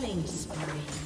Killing spree.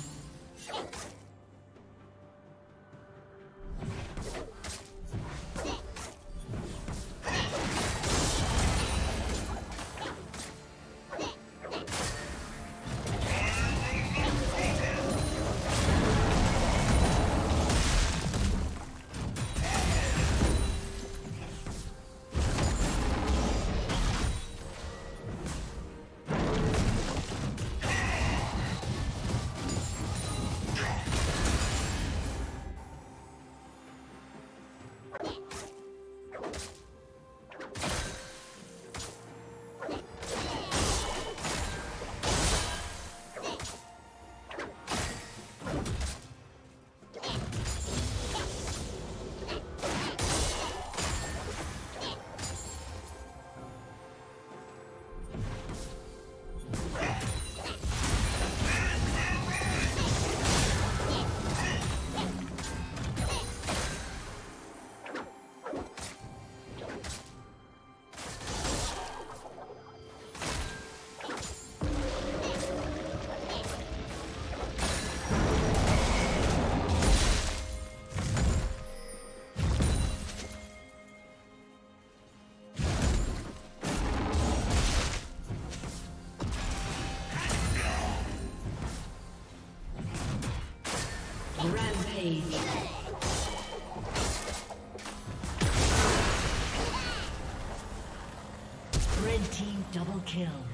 Kill.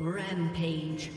Rampage.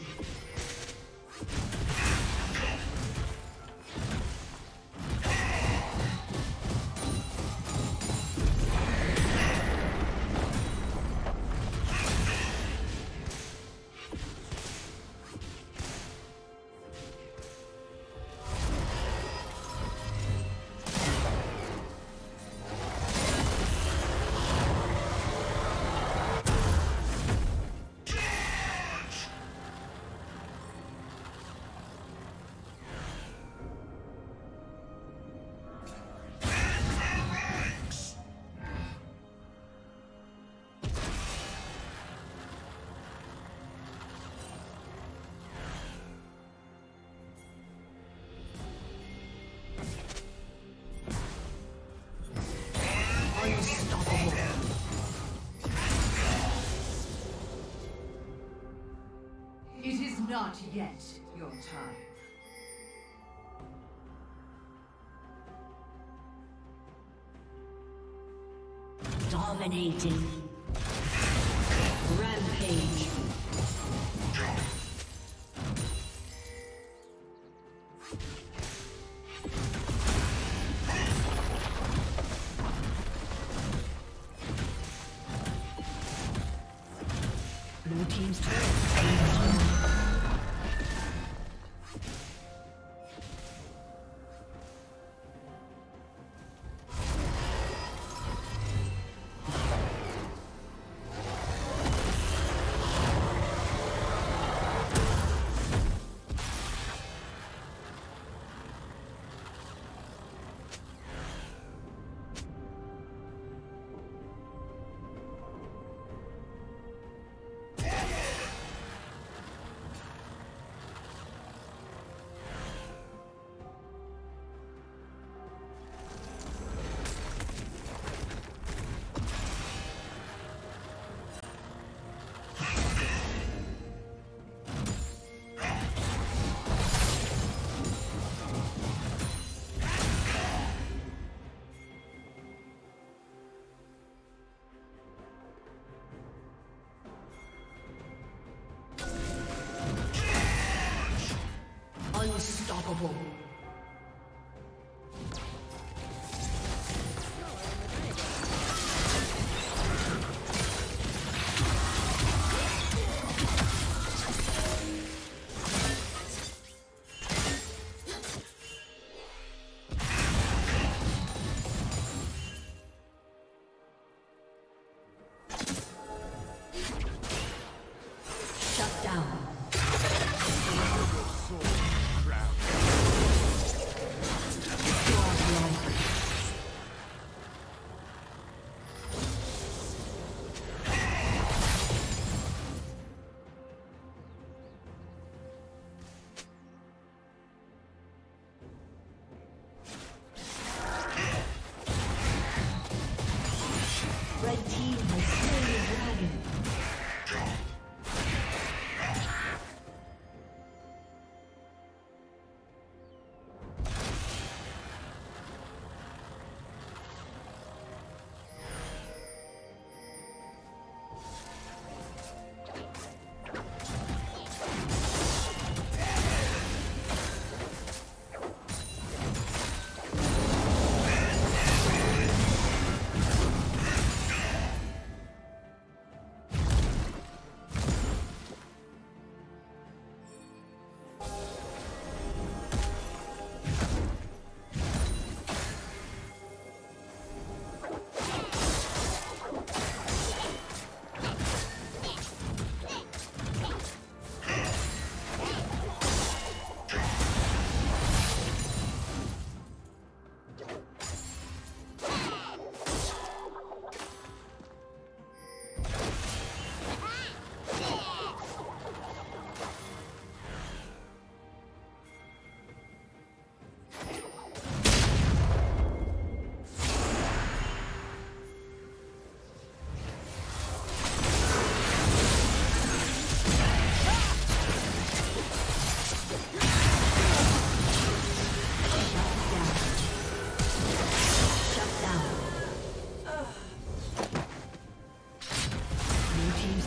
Not yet your time. Dominating.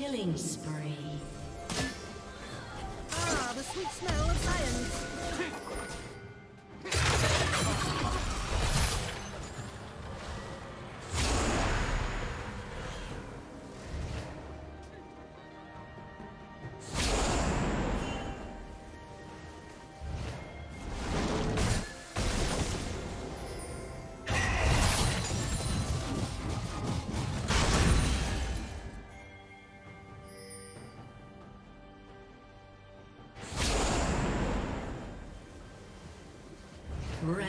Killing spree. Ah, the sweet smell of science.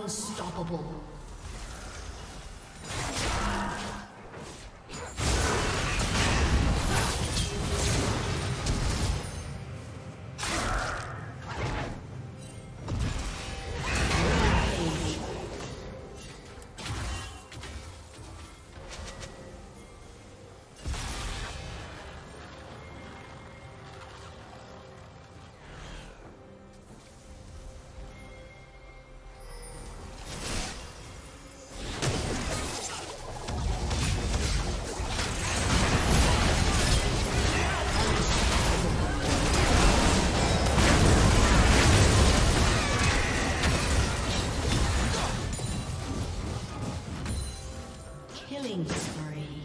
Unstoppable. Killing spree.